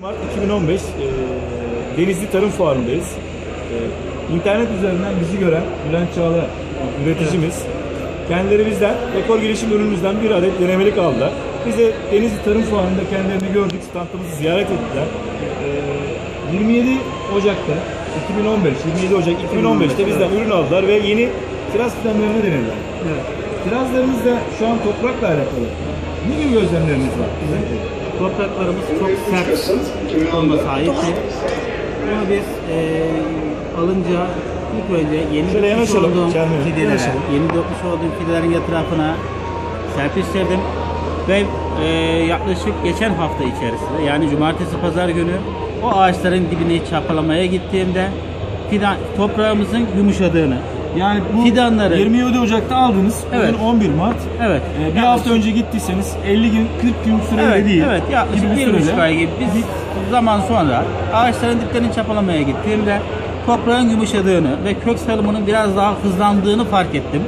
Mart 2015 e, Denizli Tarım Fuarı'ndayız. E, internet üzerinden bizi gören Bülent Çağla üreticimiz. Kendileri bizden ekol gelişim ürünümüzden bir adet denemelik aldılar. Biz de Denizli Tarım Fuarı'nda kendilerini gördük, standımızı ziyaret ettiler. E, 27 Ocak'ta 2015, 27 Ocak 2015'te bizden ürün aldılar ve yeni kiraz fidanlarını denediler. Evet. Kirazlarımız da şu an toprakla alakalı. Ne gibi gözlemleriniz var? Topraklarımız çok sert olma sahipti. Bunu biz e, alınca ilk önce yeni Şöyle dökmüş olduğum fidelere, yeni dökmüş olduğum fidelerin etrafına serpiştirdim. Ve e, yaklaşık geçen hafta içerisinde yani cumartesi pazar günü o ağaçların dibini çapalamaya gittiğimde fidan, toprağımızın yumuşadığını, Yani bu Fidanları- 27 Ocak'ta aldınız. Evet. Bugün 11 Mart. evet Ee, bir yaklaşık- hafta önce gittiyseniz 50 gün 40 gün sürede Evet, değil. evet yaklaşık bir buçuk ay gibi biz zaman sonra ağaçların diplerini çapalamaya gittiğimde toprağın yumuşadığını ve kök salımının biraz daha hızlandığını fark ettim.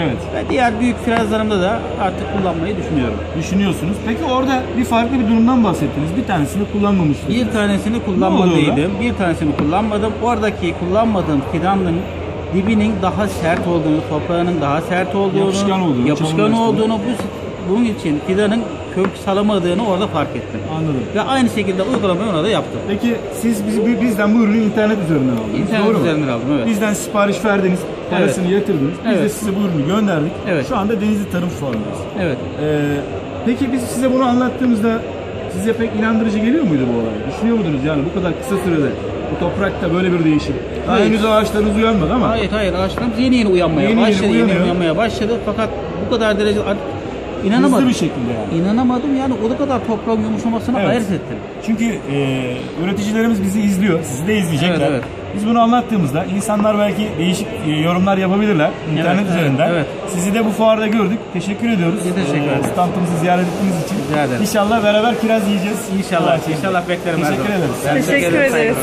Evet. Ve diğer büyük firazlarımda da artık kullanmayı düşünüyorum. Düşünüyorsunuz. Peki orada bir farklı bir durumdan bahsettiniz. Bir tanesini kullanmamıştınız. Bir tanesini kullanmadıydım, bir tanesini kullanmadım. Oradaki kullanmadığım fidanın dibinin daha sert olduğunu, toprağının daha sert olduğunu, Yapışkan olduğunu, yapışkan olduğunu bu, bunun için fidanın kök salamadığını orada fark ettim. Anladım. Ve aynı şekilde uygulamayı ona da yaptım. Peki siz biz, bizden bu ürünü internet üzerinden aldınız. İnternet doğru mu? üzerinden aldım, evet. Bizden sipariş verdiniz, parasını yatırdınız. Biz de Evet. size bu ürünü gönderdik. Evet. Şu anda Denizli Tarım Fuarı'ndayız. Evet. Ee, peki biz size bunu anlattığımızda size pek inandırıcı geliyor muydu bu olay? Düşünüyor muydunuz yani bu kadar kısa sürede bu toprakta böyle bir değişim? Daha Hayır. henüz ağaçlarınız uyanmadı ama Hayır hayır ağaçlarımız yeni yeni uyanmaya Yeni yeni başladı. Yeni, uyanıyor. uyanmaya başladı fakat bu kadar derece inanamadım. hızlı bir şekilde yani. İnanamadım yani o da kadar toprağın yumuşamasına Evet. hayret ettim. Çünkü e, üreticilerimiz bizi izliyor, sizi de izleyecekler. Evet, evet. Biz bunu anlattığımızda insanlar belki değişik e, yorumlar yapabilirler internet evet, üzerinden. evet. Sizi de bu fuarda gördük. Teşekkür ediyoruz. Biz teşekkür ederiz. Standımızı ziyaret ettiğiniz için. Rica ederim. İnşallah beraber kiraz yiyeceğiz. İnşallah inşallah beklerim Teşekkür ederiz. Teşekkür ederiz.